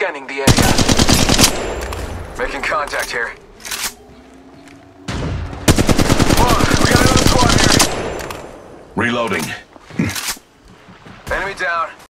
scanning the area. Making contact here. Whoa, we got another squad here. Reloading. Enemy down.